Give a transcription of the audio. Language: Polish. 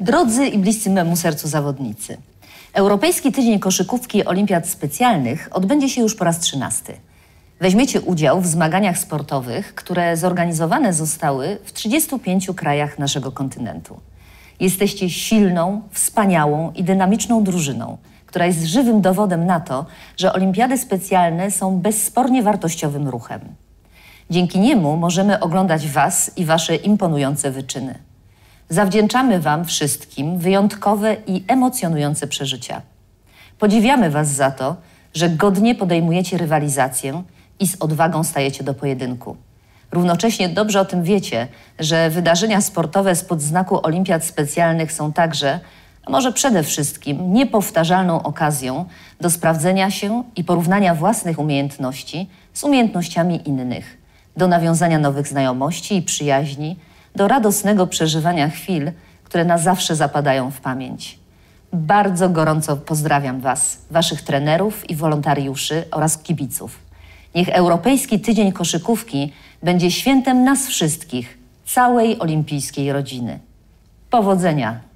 Drodzy i bliscy memu sercu zawodnicy, Europejski Tydzień Koszykówki Olimpiad Specjalnych odbędzie się już po raz trzynasty. Weźmiecie udział w zmaganiach sportowych, które zorganizowane zostały w 35 krajach naszego kontynentu. Jesteście silną, wspaniałą i dynamiczną drużyną, która jest żywym dowodem na to, że Olimpiady Specjalne są bezspornie wartościowym ruchem. Dzięki niemu możemy oglądać Was i Wasze imponujące wyczyny. Zawdzięczamy Wam wszystkim wyjątkowe i emocjonujące przeżycia. Podziwiamy Was za to, że godnie podejmujecie rywalizację i z odwagą stajecie do pojedynku. Równocześnie dobrze o tym wiecie, że wydarzenia sportowe spod znaku Olimpiad Specjalnych są także, a może przede wszystkim, niepowtarzalną okazją do sprawdzenia się i porównania własnych umiejętności z umiejętnościami innych, do nawiązania nowych znajomości i przyjaźni, do radosnego przeżywania chwil, które na zawsze zapadają w pamięć. Bardzo gorąco pozdrawiam Was, Waszych trenerów i wolontariuszy oraz kibiców. Niech Europejski Tydzień Koszykówki będzie świętem nas wszystkich, całej olimpijskiej rodziny. Powodzenia!